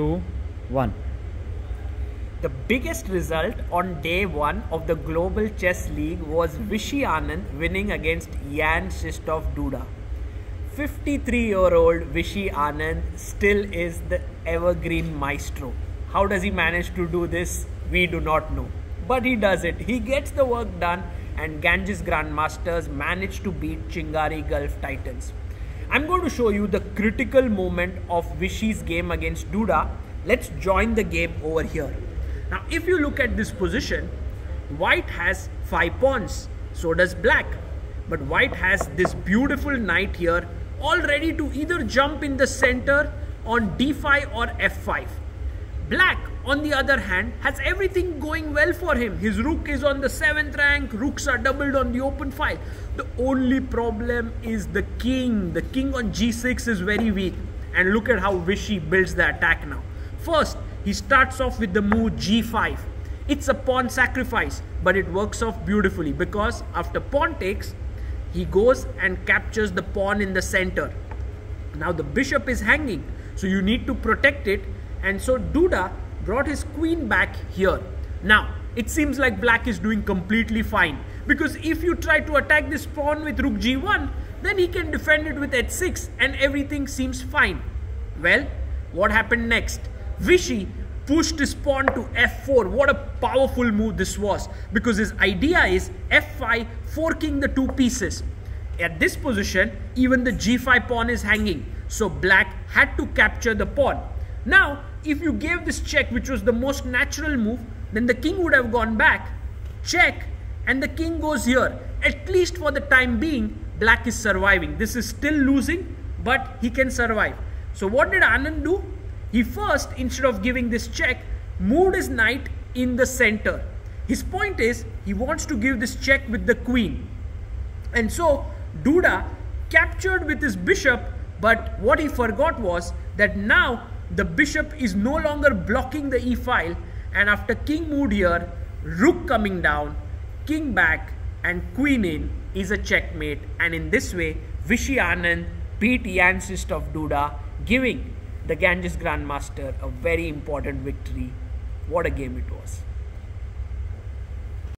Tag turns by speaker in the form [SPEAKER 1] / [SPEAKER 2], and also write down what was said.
[SPEAKER 1] 2, 1.
[SPEAKER 2] The biggest result on day one of the Global Chess League was Vishy Anand winning against Jan Krzysztof Duda. 53 year old Vishy Anand still is the evergreen maestro. How does he manage to do this? We do not know. But he does it. He gets the work done, and Ganges Grandmasters manage to beat Chingari Gulf Titans. I'm going to show you the critical moment of Vishy's game against Duda. Let's join the game over here. Now, if you look at this position, white has 5 pawns, so does black. But white has this beautiful knight here, all ready to either jump in the center on d5 or f5. Black, on the other hand, has everything going well for him. His rook is on the 7th rank, rooks are doubled on the open file. The only problem is the king. The king on g6 is very weak. And look at how Vishy builds the attack now. First, he starts off with the move g5. It's a pawn sacrifice, but it works off beautifully because after pawn takes, he goes and captures the pawn in the center. Now the bishop is hanging, so you need to protect it and so Duda brought his queen back here. Now, it seems like black is doing completely fine. Because if you try to attack this pawn with rook g1, then he can defend it with h6 and everything seems fine. Well, what happened next? Vishy pushed his pawn to f4. What a powerful move this was. Because his idea is f5 forking the two pieces. At this position, even the g5 pawn is hanging. So black had to capture the pawn. Now, if you gave this check, which was the most natural move, then the king would have gone back, check, and the king goes here. At least for the time being, black is surviving. This is still losing, but he can survive. So what did Anand do? He first, instead of giving this check, moved his knight in the center. His point is, he wants to give this check with the queen. And so, Duda captured with his bishop, but what he forgot was that now the bishop is no longer blocking the e file and after king moved here rook coming down king back and queen in is a checkmate. And in this way Vishy Anand beat Jan of Duda giving the Ganges Grandmaster a very important victory. What a game it was